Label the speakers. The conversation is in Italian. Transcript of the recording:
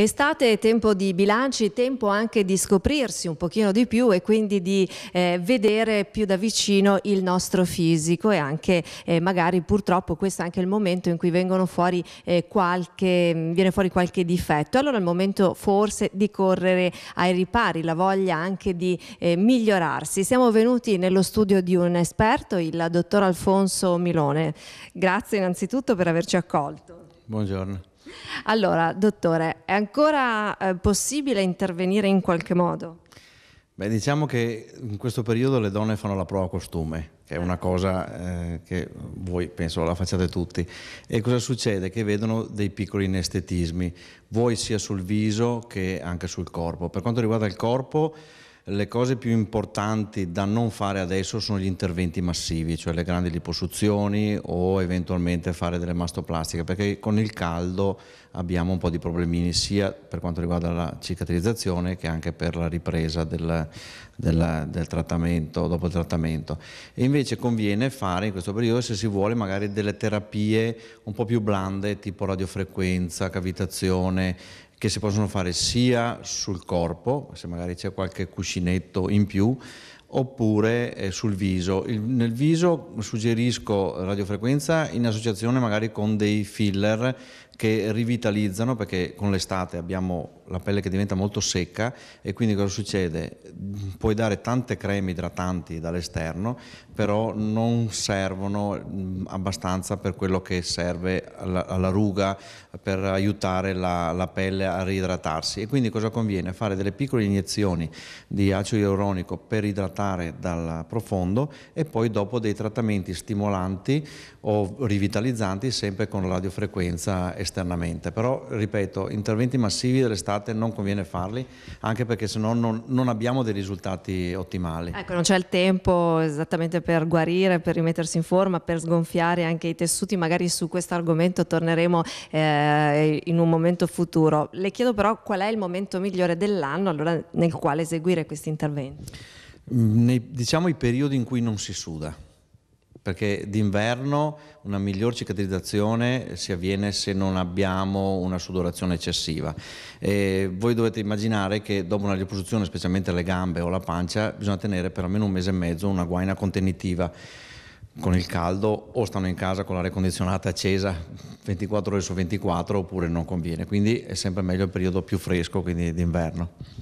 Speaker 1: Estate tempo di bilanci, tempo anche di scoprirsi un pochino di più e quindi di eh, vedere più da vicino il nostro fisico e anche eh, magari purtroppo questo è anche il momento in cui vengono fuori eh, qualche, viene fuori qualche difetto. Allora è il momento forse di correre ai ripari, la voglia anche di eh, migliorarsi. Siamo venuti nello studio di un esperto, il dottor Alfonso Milone. Grazie innanzitutto per averci accolto.
Speaker 2: Buongiorno.
Speaker 1: Allora, dottore, è ancora eh, possibile intervenire in qualche modo?
Speaker 2: Beh, diciamo che in questo periodo le donne fanno la prova costume, che è una cosa eh, che voi penso la facciate tutti. E cosa succede? Che vedono dei piccoli inestetismi, voi sia sul viso che anche sul corpo. Per quanto riguarda il corpo, le cose più importanti da non fare adesso sono gli interventi massivi, cioè le grandi liposuzioni o eventualmente fare delle mastoplastiche, perché con il caldo abbiamo un po' di problemini sia per quanto riguarda la cicatrizzazione che anche per la ripresa del, del, del trattamento, dopo il trattamento. E invece conviene fare in questo periodo, se si vuole, magari delle terapie un po' più blande, tipo radiofrequenza, cavitazione, che si possono fare sia sul corpo, se magari c'è qualche cuscinetto in più, oppure eh, sul viso. Il, nel viso suggerisco radiofrequenza in associazione magari con dei filler che rivitalizzano perché con l'estate abbiamo la pelle che diventa molto secca e quindi cosa succede? Puoi dare tante creme idratanti dall'esterno però non servono abbastanza per quello che serve alla, alla ruga per aiutare la, la, pelle a riidratarsi e quindi cosa conviene? Fare delle piccole iniezioni di acido ialuronico per idratare dal profondo e poi dopo dei trattamenti stimolanti o rivitalizzanti sempre con radiofrequenza esterna esternamente, però ripeto, interventi massivi dell'estate non conviene farli, anche perché se no non, non abbiamo dei risultati ottimali.
Speaker 1: Ecco, non c'è il tempo esattamente per guarire, per rimettersi in forma, per sgonfiare anche i tessuti, magari su questo argomento torneremo eh, in un momento futuro. Le chiedo però qual è il momento migliore dell'anno allora, nel quale eseguire questi interventi?
Speaker 2: Nei, diciamo i periodi in cui non si suda perché d'inverno una miglior cicatrizzazione si avviene se non abbiamo una sudorazione eccessiva. E voi dovete immaginare che dopo una liposuzione, specialmente le gambe o la pancia, bisogna tenere per almeno un mese e mezzo una guaina contenitiva con il caldo o stanno in casa con l'aria condizionata accesa 24 ore su 24 oppure non conviene, quindi è sempre meglio il periodo più fresco, quindi d'inverno.